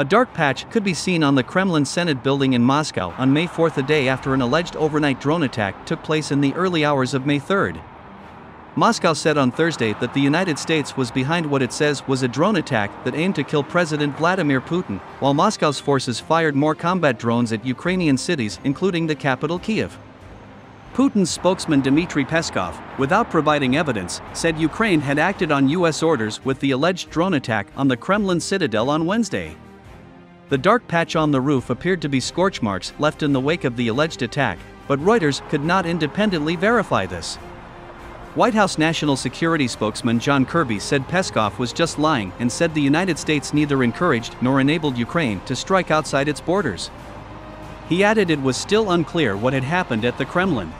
A dark patch could be seen on the Kremlin Senate building in Moscow on May 4, a day after an alleged overnight drone attack took place in the early hours of May 3. Moscow said on Thursday that the United States was behind what it says was a drone attack that aimed to kill President Vladimir Putin, while Moscow's forces fired more combat drones at Ukrainian cities, including the capital Kiev. Putin's spokesman Dmitry Peskov, without providing evidence, said Ukraine had acted on U.S. orders with the alleged drone attack on the Kremlin citadel on Wednesday. The dark patch on the roof appeared to be scorch marks left in the wake of the alleged attack, but Reuters could not independently verify this. White House National Security spokesman John Kirby said Peskov was just lying and said the United States neither encouraged nor enabled Ukraine to strike outside its borders. He added it was still unclear what had happened at the Kremlin.